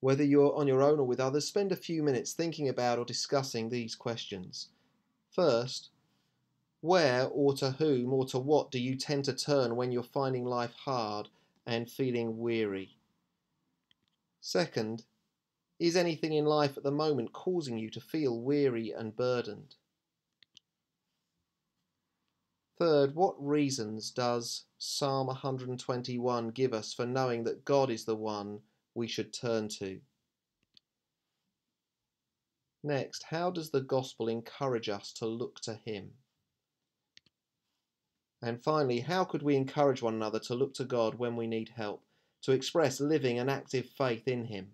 Whether you're on your own or with others, spend a few minutes thinking about or discussing these questions. First, where or to whom or to what do you tend to turn when you're finding life hard and feeling weary? Second, is anything in life at the moment causing you to feel weary and burdened? Third, what reasons does Psalm 121 give us for knowing that God is the one we should turn to? Next, how does the gospel encourage us to look to Him? And finally, how could we encourage one another to look to God when we need help, to express living and active faith in Him?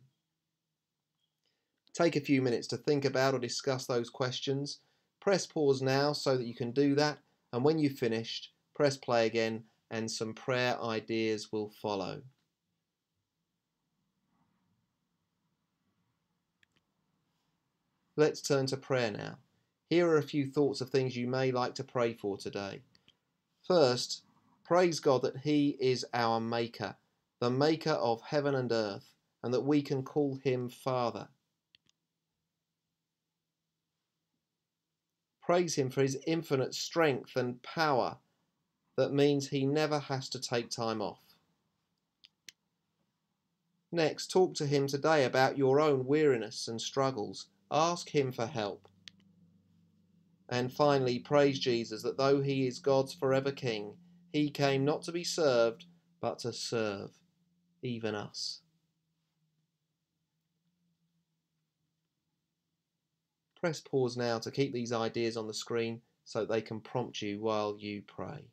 Take a few minutes to think about or discuss those questions. Press pause now so that you can do that, and when you've finished, press play again and some prayer ideas will follow. Let's turn to prayer now. Here are a few thoughts of things you may like to pray for today. First, praise God that He is our Maker, the Maker of heaven and earth, and that we can call Him Father. Praise Him for His infinite strength and power that means He never has to take time off. Next, talk to Him today about your own weariness and struggles. Ask Him for help. And finally, praise Jesus that though He is God's forever King, He came not to be served, but to serve, even us. Press pause now to keep these ideas on the screen so they can prompt you while you pray.